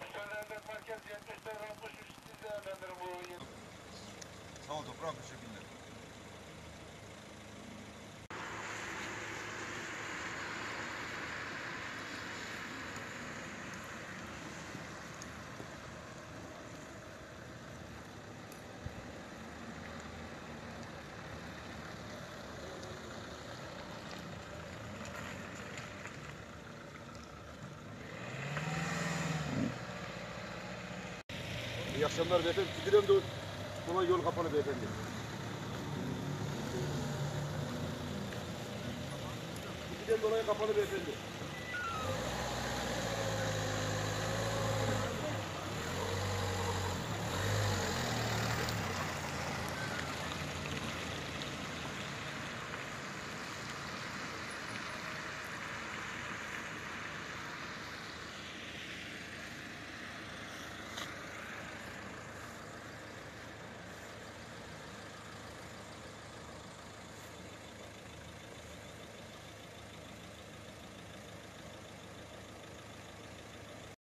74 merkez 74 63 siz değerlendirin bu Sağ ol toprağım teşekkürler. İyi akşamlar beyefendi. Gidiyorum da buna yol kapalı beyefendi. Gideceğim dolayı kapalı beyefendi.